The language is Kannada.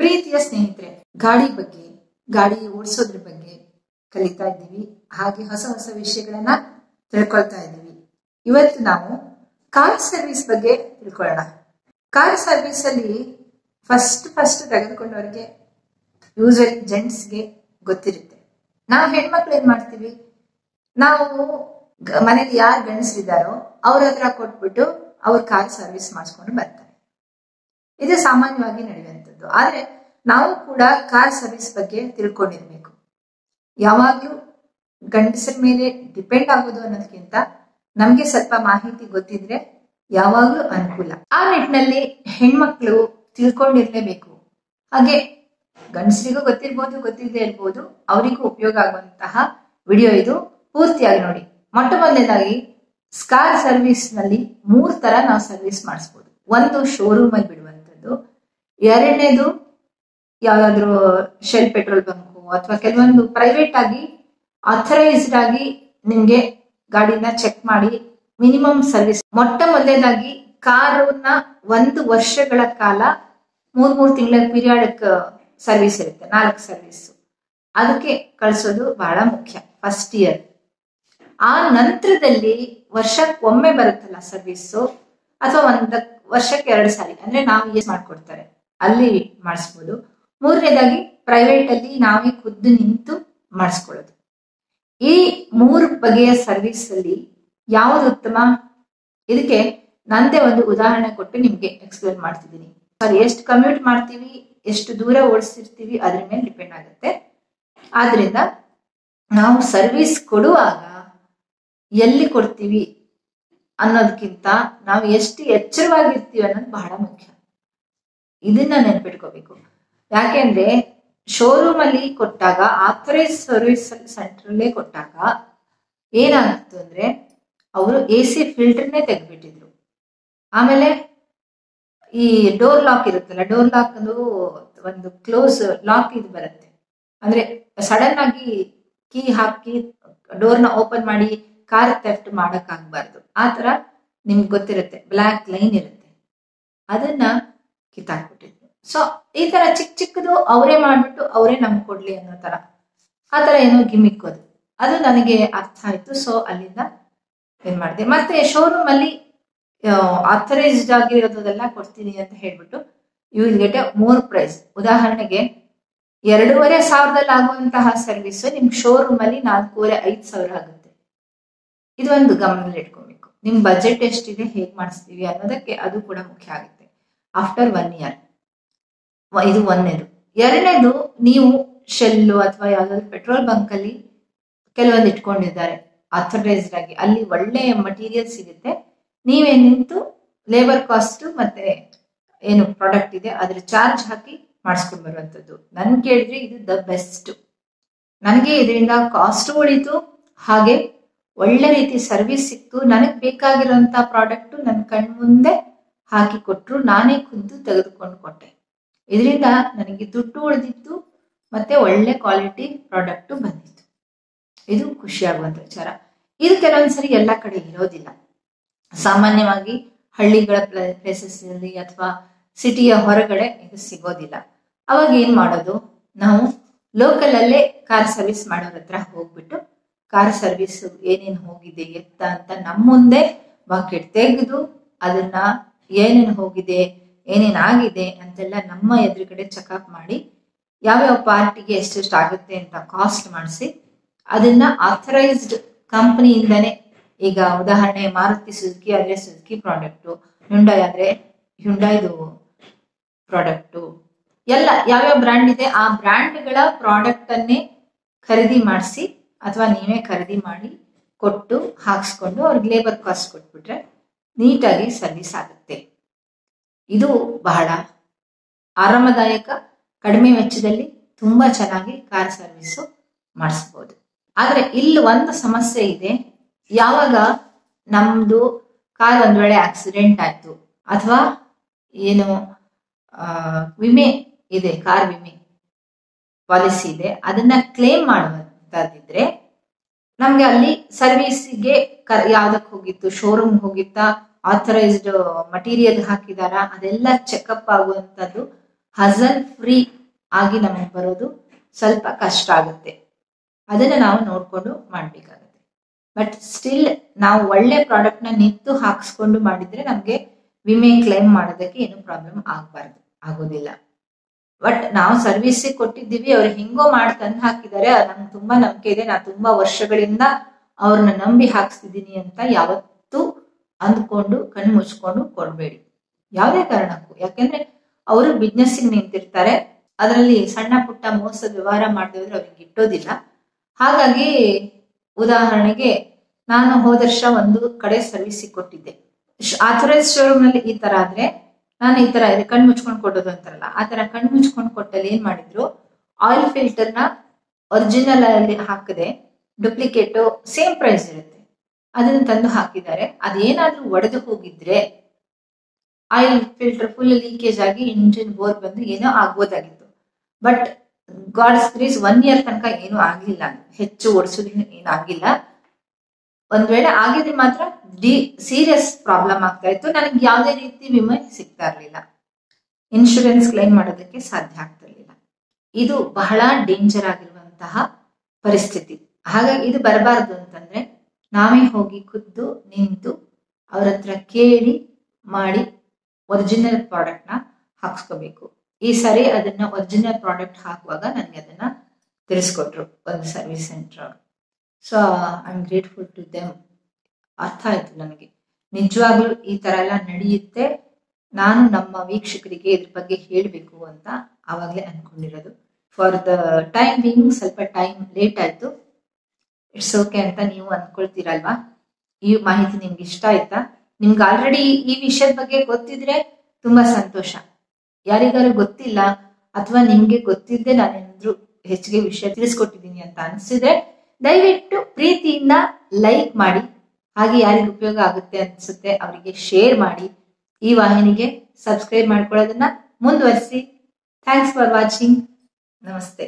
ಪ್ರೀತಿಯ ಸ್ನೇಹಿತರೆ, ಗಾಡಿ ಬಗ್ಗೆ, ಗಾಡಿ ಓಡಿಸೋದ್ರ ಬಗ್ಗೆ ಕಲಿತಾ ಇದ್ದೀವಿ. ಹಾಗೆ ಹೊಸ ಹೊಸ ವಿಷಯಗಳನ್ನ ತಿಳ್ಕೊಳ್ತಾ ಇದ್ದೀವಿ. ಇವತ್ತು ನಾವು ಕಾರ್ ಸರ್ವಿಸ್ ಬಗ್ಗೆ ತಿಳ್ಕೊಳ್ಳೋಣ. ಕಾರ್ ಸರ್ವಿಸ್ ಅಲ್ಲಿ ಫಸ್ಟ್ ಫಸ್ಟ್ ತೆಗೆದುಕೊಂಡವರಿಗೆ ಯೂಸಲಿ ಜೆಂಟ್ಸ್ಗೆ ಗೊತ್ತಿರುತ್ತೆ. ನಾವು ಹೆಣ್ಮಕ್ಳು ಏನ್ ಮಾಡ್ತೀವಿ? ನಾವು ಮನೇಲಿ ಯಾರು ಗಂಡಸರಿದ್ದಾರೋ ಅವ್ರ ಹತ್ರ ಕೊಟ್ಬಿಟ್ಟು ಅವ್ರ ಕಾರ್ ಸರ್ವಿಸ್ ಮಾಡಿಸ್ಕೊಂಡು ಬರ್ತಾರೆ. ಇದು ಸಾಮಾನ್ಯವಾಗಿ ನಡೆಯುವಂಥದ್ದು ಆದ್ರೆ ನಾವು ಕೂಡ ಕಾರ್ ಸರ್ವಿಸ್ ಬಗ್ಗೆ ತಿಳ್ಕೊಂಡಿರ್ಬೇಕು. ಯಾವಾಗ್ಲೂ ಗಂಡಸರ ಮೇಲೆ ಡಿಪೆಂಡ್ ಆಗೋದು ಅನ್ನೋದಕ್ಕಿಂತ ನಮ್ಗೆ ಸ್ವಲ್ಪ ಮಾಹಿತಿ ಗೊತ್ತಿದ್ರೆ ಯಾವಾಗ್ಲೂ ಅನುಕೂಲ. ಆ ನಿಟ್ಟಿನಲ್ಲಿ ಹೆಣ್ಮಕ್ಳು ತಿಳ್ಕೊಂಡಿರ್ಲೇಬೇಕು. ಹಾಗೆ ಗಂಡಸರಿಗೂ ಗೊತ್ತಿರ್ಬೋದು ಗೊತ್ತಿಲ್ಲದೆ ಇರ್ಬೋದು, ಅವರಿಗೂ ಉಪಯೋಗ ಆಗುವಂತಹ ವಿಡಿಯೋ ಇದು ಪೂರ್ತಿಯಾಗಿ ನೋಡಿ. ಮೊಟ್ಟ ಮೊದಲನೇದಾಗಿ ಸ್ಕಾರ್ ಸರ್ವಿಸ್ನಲ್ಲಿ ಮೂರ್ ತರ ನಾವು ಸರ್ವಿಸ್ ಮಾಡಿಸ್ಬೋದು. ಒಂದು ಶೋರೂಮ್ ಅಲ್ಲಿ ಬಿಡುವಂಥದ್ದು ಎರಡನೇದು ಯಾವ್ದಾದ್ರು ಶೆಲ್ ಪೆಟ್ರೋಲ್ ಬಂಕು ಅಥವಾ ಕೆಲವೊಂದು ಪ್ರೈವೇಟ್ ಆಗಿ ಅಥರೈಸ್ಡ್ ಆಗಿ ನಿಮ್ಗೆ ಗಾಡಿನ ಚೆಕ್ ಮಾಡಿ ಮಿನಿಮಮ್ ಸರ್ವಿಸ್ ಮೊಟ್ಟ ಮೊದಲನೇದಾಗಿ ಕಾರನ್ನ ಒಂದು ವರ್ಷಗಳ ಕಾಲ ಮೂರ್ ಮೂರ್ ತಿಂಗಳ ಪೀರಿಯಡ್ ಸರ್ವಿಸ್ ಇರುತ್ತೆ, ನಾಲ್ಕು ಸರ್ವಿಸ್ ಅದಕ್ಕೆ ಕಳಿಸೋದು ಬಹಳ ಮುಖ್ಯ ಫಸ್ಟ್ ಇಯರ್ ಆ ನಂತರದಲ್ಲಿ ವರ್ಷಕ್ಕೆ ಒಮ್ಮೆ ಬರುತ್ತಲ್ಲ ಸರ್ವಿಸ್ ಅಥವಾ ಒಂದ್ ವರ್ಷಕ್ಕೆ ಎರಡು ಸಾರಿ, ಅಂದ್ರೆ ನಾವು ಯೂಸ್ ಮಾಡ್ಕೊಡ್ತಾರೆ. ಅಲ್ಲಿ ಮಾಡಿಸ್ಬೋದು. ಮೂರನೇದಾಗಿ ಪ್ರೈವೇಟ್ ಅಲ್ಲಿ ನಾವೇ ಖುದ್ದು ನಿಂತು ಮಾಡಿಸ್ಕೊಳ್ಳೋದು. ಈ ಮೂರು ಬಗೆಯ ಸರ್ವಿಸ್ ಅಲ್ಲಿ ಯಾವುದು ಉತ್ತಮ? ಇದಕ್ಕೆ ನಂದೇ ಒಂದು ಉದಾಹರಣೆ ಕೊಟ್ಟು ನಿಮ್ಗೆ ಎಕ್ಸ್ಪ್ಲೇನ್ ಮಾಡ್ತಿದ್ದೀನಿ. ಸಾರಿ, ಎಷ್ಟು ಕಮ್ಯೂಟ್ ಮಾಡ್ತೀವಿ, ಎಷ್ಟು ದೂರ ಓಡಿಸಿರ್ತೀವಿ, ಅದ್ರ ಮೇಲೆ ಡಿಪೆಂಡ್ ಆಗುತ್ತೆ. ಆದ್ರಿಂದ ನಾವು ಸರ್ವಿಸ್ ಕೊಡುವಾಗ ಎಲ್ಲಿ ಕೊಡ್ತೀವಿ ಅನ್ನೋದಕ್ಕಿಂತ ನಾವು ಎಷ್ಟು ಎಚ್ಚರವಾಗಿರ್ತೀವಿ ಅನ್ನೋದು ಬಹಳ ಮುಖ್ಯ. ಇದನ್ನ ನೆನ್ಪಿಟ್ಕೋಬೇಕು. ಯಾಕೆಂದ್ರೆ ಶೋರೂಮ್ ಅಲ್ಲಿ ಕೊಟ್ಟಾಗ ಆಥರೈಸ್ ಸರ್ವಿಸ್ ಸೆಂಟರ್ ಕೊಟ್ಟಾಗ ಏನಾಗ್ತು ಅಂದ್ರೆ ಅವರು ಎ ಸಿ ಫಿಲ್ಟರ್ನೇ ತೆಗ್ದ್ಬಿಟ್ಟಿದ್ರು. ಆಮೇಲೆ ಈ ಡೋರ್ ಲಾಕ್ ಇರುತ್ತಲ್ಲ, ಡೋರ್ ಲಾಕ್ ಅದು ಒಂದು ಕ್ಲೋಸ್ ಲಾಕ್ ಇದು ಬರುತ್ತೆ. ಅಂದ್ರೆ ಸಡನ್ ಆಗಿ ಕೀ ಹಾಕಿ ಡೋರ್ನ ಓಪನ್ ಮಾಡಿ ಕಾರ್ ಥೆಫ್ಟ್ ಮಾಡಕ್ ಆಗ್ಬಾರ್ದು. ಆ ನಿಮ್ಗೆ ಗೊತ್ತಿರುತ್ತೆ ಬ್ಲ್ಯಾಕ್ ಲೈನ್ ಇರುತ್ತೆ. ಅದನ್ನ ಕಿತ್ತಾಕ್ಬಿಟ್ಟಿದ್ರು ಸೊ ಈ ತರ ಚಿಕ್ಕ ಚಿಕ್ಕದು ಅವರೇ ಮಾಡ್ಬಿಟ್ಟು ಅವರೇ ನಮ್ಗೆ ಕೊಡ್ಲಿ ಅನ್ನೋ ತರ. ಆ ತರ ಏನೋ ಗಿಮಿಕ್ ಅದು. ಅದು ನನಗೆ ಅರ್ಥ ಆಯ್ತು. ಸೊ ಅಲ್ಲಿಂದ ಏನ್ ಮಾಡಿದೆ. ಮತ್ತೆ ಶೋರೂಮ್ ಅಲ್ಲಿ ಆಥರೈಸ್ಡ್ ಆಗಿರೋದೆಲ್ಲ ಕೊಡ್ತೀನಿ ಅಂತ ಹೇಳ್ಬಿಟ್ಟು ಎ ಮೋರ್ ಪ್ರೈಸ್ ಉದಾಹರಣೆಗೆ, ಎರಡೂವರೆ ಸಾವಿರದಲ್ಲಿ ಆಗುವಂತಹ ಸರ್ವಿಸ್ ನಿಮ್ ಶೋರೂಮ್ ಅಲ್ಲಿ ನಾಲ್ಕೂವರೆ, ಐದು ಸಾವಿರ ಆಗುತ್ತೆ. ಇದು ಒಂದು ಗಮನದಲ್ಲಿ ಇಟ್ಕೊಬೇಕು ನಿಮ್ ಬಜೆಟ್ ಎಷ್ಟಿದೆ, ಹೇಗ್ ಮಾಡಿಸ್ತೀವಿ ಅನ್ನೋದಕ್ಕೆ ಅದು ಕೂಡ ಮುಖ್ಯ ಆಗುತ್ತೆ. ಆಫ್ಟರ್ ಒನ್ ಇಯರ್ ಇದು ಒಂದನೇದು ಎರಡನೇದು ನೀವು ಶೆಲ್ಲು ಅಥವಾ ಯಾವ್ದಾದ್ರು ಪೆಟ್ರೋಲ್ ಬಂಕ್ ಅಲ್ಲಿ ಕೆಲವೊಂದು ಇಟ್ಕೊಂಡಿದ್ದಾರೆ. ಅಥರೈಸ್ಡ್ ಆಗಿ. ಅಲ್ಲಿ ಒಳ್ಳೆ ಮಟೀರಿಯಲ್ ಸಿಗುತ್ತೆ. ನೀವೇ ನಿಂತು ಲೇಬರ್ ಕಾಸ್ಟ್ ಮತ್ತೆ ಏನು ಪ್ರಾಡಕ್ಟ್ ಇದೆ ಅದ್ರ ಚಾರ್ಜ್ ಹಾಕಿ ಮಾಡಿಸ್ಕೊಂಡು ಬರುವಂಥದ್ದು ನನ್ ಕೇಳಿದ್ರೆ ಇದು ದ ಬೆಸ್ಟ್ ನನಗೆ ಇದರಿಂದ ಕಾಸ್ಟ್ ಉಳಿತು, ಹಾಗೆ ಒಳ್ಳೆ ರೀತಿ ಸರ್ವಿಸ್ ಸಿಕ್ತು. ನನಗೆ ಬೇಕಾಗಿರುವಂತ ಪ್ರಾಡಕ್ಟ್ ನನ್ನ ಕಣ್ ಹಾಕಿ ಕೊಟ್ರು ನಾನೇ ಖುದ್ದು ತೆಗೆದುಕೊಂಡು ಕೊಟ್ಟೆ. ಇದರಿಂದ ನನಗೆ ದುಡ್ಡು ಉಳಿದಿತ್ತು, ಮತ್ತೆ ಒಳ್ಳೆ ಕ್ವಾಲಿಟಿ ಪ್ರಾಡಕ್ಟು ಬಂದಿತ್ತು. ಇದು ಖುಷಿಯಾಗುವಂತ ವಿಚಾರ. ಇದು ಕೆಲವೊಂದ್ಸರಿ ಎಲ್ಲ ಕಡೆ ಇರೋದಿಲ್ಲ. ಸಾಮಾನ್ಯವಾಗಿ ಹಳ್ಳಿಗಳ ಪ್ಲೇಸಸ್ ಅಲ್ಲಿ ಅಥವಾ ಸಿಟಿಯ ಹೊರಗಡೆ ಇದು ಸಿಗೋದಿಲ್ಲ. ಅವಾಗ ಏನ್ ಮಾಡೋದು? ನಾವು ಲೋಕಲ್ ಅಲ್ಲೇ ಕಾರ್ ಸರ್ವಿಸ್ ಮಾಡೋರ ಹತ್ರ ಹೋಗ್ಬಿಟ್ಟು ಕಾರ್ ಸರ್ವಿಸ್ ಏನೇನು ಹೋಗಿದೆ, ಎತ್ತ ಅಂತ ನಮ್ಮ ಮುಂದೆ ಬಾಕೆಟ್ ತೆಗೆದು, ಅದನ್ನ ಏನೇನ್ ಹೋಗಿದೆ, ಏನೇನ್ ಆಗಿದೆ ಅಂತೆಲ್ಲ ನಮ್ಮ ಎದುರುಗಡೆ ಚೆಕಪ್ ಮಾಡಿ ಯಾವ್ಯಾವ ಪಾರ್ಟಿಗೆ ಎಷ್ಟೆಷ್ಟು ಆಗುತ್ತೆ ಅಂತ ಕಾಸ್ಟ್ ಮಾಡಿಸಿ ಅದನ್ನ ಆಥರೈಸ್ಡ್ ಕಂಪನಿಯಿಂದನೇ ಈಗ ಉದಾಹರಣೆ ಮಾರುತಿ ಸುಜುಕಿ ಆದ್ರೆ ಸುಜುಕಿ ಪ್ರಾಡಕ್ಟು ಹ್ಯುಂಡಾಯ್ ಆದ್ರೆ ಹ್ಯುಂಡಾಯ್ದು ಪ್ರಾಡಕ್ಟು ಎಲ್ಲ ಯಾವ್ಯಾವ ಬ್ರ್ಯಾಂಡ್ ಇದೆ ಆ ಬ್ರ್ಯಾಂಡ್ಗಳ ಪ್ರಾಡಕ್ಟ್ ಅನ್ನೇ ಖರೀದಿ ಮಾಡಿಸಿ ಅಥವಾ ನೀವೇ ಖರೀದಿ ಮಾಡಿ ಕೊಟ್ಟು ಹಾಕ್ಸ್ಕೊಂಡು ಅವ್ರಿಗೆ ಲೇಬರ್ ಕಾಸ್ಟ್ ಕೊಟ್ಬಿಟ್ರೆ ನೀಟಾಗಿ ಸರ್ವಿಸ್ ಆಗುತ್ತೆ ಇದು ಬಹಳ ಆರಾಮದಾಯಕ, ಕಡಿಮೆ ವೆಚ್ಚದಲ್ಲಿ ತುಂಬಾ ಚೆನ್ನಾಗಿ ಕಾರ್ ಸರ್ವಿಸು ಮಾಡಿಸ್ಬೋದು. ಆದರೆ ಇಲ್ಲಿ ಒಂದು ಸಮಸ್ಯೆ ಇದೆ. ಯಾವಾಗ ನಮ್ದು ಕಾರ್ ಒಂದ್ ವೇಳೆ ಆಕ್ಸಿಡೆಂಟ್ ಆಯ್ತು ಅಥವಾ ಏನು ವಿಮೆ ಇದೆ, ಕಾರ್ ವಿಮೆ ಪಾಲಿಸಿ ಇದೆ, ಅದನ್ನ ಕ್ಲೇಮ್ ಮಾಡುವಂತದಿದ್ರೆ ನಮ್ಗೆ ಅಲ್ಲಿ ಸರ್ವಿಸ್ಗೆ ಯಾವ್ದಕ್ ಹೋಗಿತ್ತು ಶೋರೂಮ್ ಹೋಗಿತ್ತಾ ಆಥರೈಸ್ಡ್ ಮಟೀರಿಯಲ್ ಹಾಕಿದಾರ? ಅದೆಲ್ಲ ಚೆಕಪ್ ಆಗುವಂತದ್ದು ಹಜಲ್ ಫ್ರೀ ಆಗಿ ನಮಗೆ ಬರೋದು ಸ್ವಲ್ಪ ಕಷ್ಟ ಆಗುತ್ತೆ. ಅದನ್ನ ನಾವು ನೋಡ್ಕೊಂಡು ಮಾಡ್ಬೇಕಾಗುತ್ತೆ. ಬಟ್ ಸ್ಟಿಲ್ ನಾವು ಒಳ್ಳೆ ಪ್ರಾಡಕ್ಟ್ನ ನಿಂತು ಹಾಕ್ಸ್ಕೊಂಡು ಮಾಡಿದ್ರೆ ನಮ್ಗೆ ವಿಮೆ ಕ್ಲೈಮ್ ಮಾಡೋದಕ್ಕೆ ಏನು ಪ್ರಾಬ್ಲಮ್ ಆಗ್ಬಾರ್ದು, ಆಗೋದಿಲ್ಲ. ಬಟ್ ನಾವು ಸರ್ವಿಸ್ ಕೊಟ್ಟಿದ್ದೀವಿ, ಅವ್ರು ಹೆಂಗೋ ಮಾಡಿ ತಂದು ಹಾಕಿದ್ದಾರೆ ನಂಗೆ ತುಂಬಾ ನಂಬಿಕೆ ಇದೆ, ನಾ ತುಂಬಾ ವರ್ಷಗಳಿಂದ ಅವ್ರನ್ನ ನಂಬಿ ಹಾಕ್ಸ್ತಿದ್ದೀನಿ ಅಂತ ಯಾವತ್ತೂ ಅಂದ್ಕೊಂಡು, ಕಣ್ಣು ಮುಚ್ಕೊಂಡು ಕೊಡ್ಬೇಡಿ. ಯಾವುದೇ ಕಾರಣಕ್ಕೂ. ಯಾಕೆಂದ್ರೆ ಅವರು ಬಿಸ್ನೆಸ್ ನಿಂತಿರ್ತಾರೆ, ಅದರಲ್ಲಿ ಸಣ್ಣ ಪುಟ್ಟ ಮೋಸದ ವ್ಯವಹಾರ ಮಾಡಿದ್ರೆ ಅವ್ರಿಗೆ ಇಟ್ಟೋದಿಲ್ಲ. ಹಾಗಾಗಿ ಉದಾಹರಣೆಗೆ ನಾನು ಹೋದ ವರ್ಷ ಒಂದು ಕಡೆ ಸರ್ವಿಸ್ ಕೊಟ್ಟಿದ್ದೆ. ಆಥರೈಸ್ ಶೋರೂಮ್ನಲ್ಲಿ ಈ ತರ ಆದ್ರೆ ನಾನು ಈ ತರ ಇದೆ ಕಣ್ಣು ಮುಚ್ಕೊಂಡು ಕೊಡೋದು ಅಂತಾರಲ್ಲ, ಆ ತರ ಕಣ್ಣು ಮುಚ್ಕೊಂಡು ಕೊಟ್ಟಲ್ಲಿ ಏನ್ ಮಾಡಿದ್ರು? ಆಯಿಲ್ ಫಿಲ್ಟರ್ನ ಒರಿಜಿನಲ್ ಅಲ್ಲಿ ಹಾಕದೆ ಡುಪ್ಲಿಕೇಟ್ ಸೇಮ್ ಪ್ರೈಸ್ ಇರುತ್ತೆ. ಅದನ್ನ ತಂದು ಹಾಕಿದ್ದಾರೆ. ಅದೇನಾದ್ರೂ ಒಡೆದು ಹೋಗಿದ್ರೆ ಆಯಿಲ್ ಫಿಲ್ಟರ್ ಫುಲ್ ಲೀಕೇಜ್ ಆಗಿ ಇಂಜಿನ್ ಬೋರ್ ಬಂದು ಏನೋ ಆಗ್ಬೋದಾಗಿತ್ತು. But God's grace one year ತನಕ ಏನು ಆಗ್ಲಿಲ್ಲ. ಹೆಚ್ಚು ಓಡಿಸೋದ್ರಿಂದ ಏನು ಆಗಿಲ್ಲ. ಒಂದ್ ವೇಳೆ ಆಗಿದ್ರೆ ಮಾತ್ರ ಡಿ ಸೀರಿಯಸ್ ಪ್ರಾಬ್ಲಮ್ ಆಗ್ತಾ ಇತ್ತು. ನನಗೆ ಯಾವುದೇ ರೀತಿ ವಿಮೆ ಸಿಗ್ತಾ ಇರಲಿಲ್ಲ. ಇನ್ಶೂರೆನ್ಸ್ ಕ್ಲೈಮ್ ಮಾಡೋದಕ್ಕೆ ಸಾಧ್ಯ ಆಗ್ತಿರ್ಲಿಲ್ಲ ಇದು ಬಹಳ ಡೇಂಜರ್ ಆಗಿರುವಂತಹ ಪರಿಸ್ಥಿತಿ. ಹಾಗಾಗಿ ಇದು ಬರಬಾರದು ಅಂತಂದ್ರೆ ನಾವೇ ಹೋಗಿ ಖುದ್ದು ನಿಂತು ಅವ್ರ ಹತ್ರ ಕೇಳಿ ಮಾಡಿ ಒರಿಜಿನಲ್ ಪ್ರಾಡಕ್ಟ್ನ ಹಾಕ್ಸ್ಕೋಬೇಕು. ಈ ಸರಿ ಅದನ್ನ ಒರಿಜಿನಲ್ ಪ್ರಾಡಕ್ಟ್ ಹಾಕುವಾಗ ನನಗೆ ಅದನ್ನ ತಿಳಿಸ್ಕೊಟ್ರು ಒಂದು ಸರ್ವಿಸ್ ಸೆಂಟರ್ ಅವರು. So I am grateful to them ಅರ್ಥ ಆಯ್ತು ನನಗೆ. ನಿಜವಾಗ್ಲೂ ಈ ತರ ಎಲ್ಲ ನಡೆಯುತ್ತೆ. ನಾನು ನಮ್ಮ ವೀಕ್ಷಕರಿಗೆ ಇದ್ರ ಬಗ್ಗೆ ಹೇಳಬೇಕು ಅಂತ ಆವಾಗಲೇ ಅನ್ಕೊಂಡಿರೋದು. ಫಾರ್ ದ ಟೈಮ್ ಬಿಂಗ್ ಸ್ವಲ್ಪ ಟೈಮ್ ಲೇಟ್ ಆಯ್ತು. ಇಟ್ಸ್ ಓಕೆ ಅಂತ ನೀವು ಅನ್ಕೊಳ್ತೀರಲ್ವಾ? ಈ ಮಾಹಿತಿ ನಿಮ್ಗೆ ಇಷ್ಟ ಆಯ್ತಾ? ನಿಮ್ಗೆ ಆಲ್ರೆಡಿ ಈ ವಿಷಯದ ಬಗ್ಗೆ ಗೊತ್ತಿದ್ರೆ ತುಂಬಾ ಸಂತೋಷ. ಯಾರಿಗಾರು ಗೊತ್ತಿಲ್ಲ ಅಥವಾ ನಿಮ್ಗೆ ಗೊತ್ತಿದ್ದೆ ನಾನೇನಾದ್ರೂ ಹೆಚ್ಚಿಗೆ ವಿಷಯ ತಿಳಿಸ್ಕೊಟ್ಟಿದ್ದೀನಿ ಅಂತ ಅನ್ಸಿದ್ರೆ ದಯವಿಟ್ಟು ಪ್ರೀತಿಯಿಂದ ಲೈಕ್ ಮಾಡಿ. ಹಾಗೆ ಯಾರಿಗೆ ಉಪಯೋಗ ಆಗುತ್ತೆ ಅನ್ಸುತ್ತೆ ಅವರಿಗೆ ಶೇರ್ ಮಾಡಿ. ಈ ವಾಹಿನಿಗೆ ಸಬ್ಸ್ಕ್ರೈಬ್ ಮಾಡ್ಕೊಳ್ಳೋದನ್ನ ಮುಂದುವರಿಸಿ. ಥ್ಯಾಂಕ್ಸ್ ಫಾರ್ ವಾಚಿಂಗ್ ನಮಸ್ತೆ.